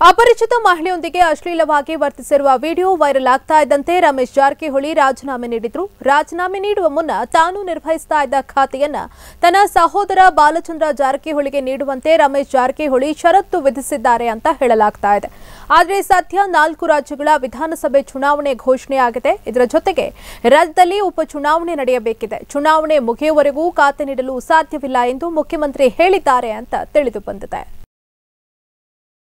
ಅಪರಿಚಿತ ಮಹಿಳೆಯೊಂದಿಗೆ ಅಶ್ಲೀಲವಾಗಿ ವರ್ತಿಸಿರುವ video viral ಆಗ್ತಾ ಇದ್ದಂತೆ ರಮೇಶ್ ಜಾರಕಿಹೊಳಿ ರಾಜೀನಾಮೆ ನೀಡಿದ್ರು. ರಾಜೀನಾಮೆ ನೀಡುವ ಮುನ್ನ ತಾನು ನಿರ್ವಹಿಸ್ತಾ ಇದ್ದ ಖಾತೆಯನ್ನ ತನ್ನ ಸಹೋದರ ಬಾಲಚಂದ್ರ ಜಾರಕಿಹೊಳಿಗೆ ನೀಡುವಂತೆ ರಮೇಶ್ ಜಾರಕಿಹೊಳಿ ಷರತ್ತು ವಿಧಿಸಿದ್ದಾರೆ ಅಂತ ಹೇಳಲಾಗ್ತಾ ಇದೆ. ಆದರೆ ಸದ್ಯ ನಾಲ್ಕು ರಾಜ್ಯಗಳ ವಿಧಾನಸಭೆ ಚುನಾವಣೆ ಘೋಷಣೆಯಾಗಿದೆ. ಇದರ ಜೊತೆಗೆ ರಾಜ್ಯದಲ್ಲಿ ಉಪಚುನಾವಣೆ ನಡೆಯಬೇಕಿದೆ. ಚುನಾವಣೆ ಮುಗಿಯುವವರೆಗೂ ಖಾತೆ ನೀಡಲು ಸಾಧ್ಯವಿಲ್ಲ ಎಂದು ಮುಖ್ಯಮಂತ್ರಿ ಹೇಳಿದ್ದಾರೆ ಅಂತ ತಿಳಿದು ಬಂದಿದೆ.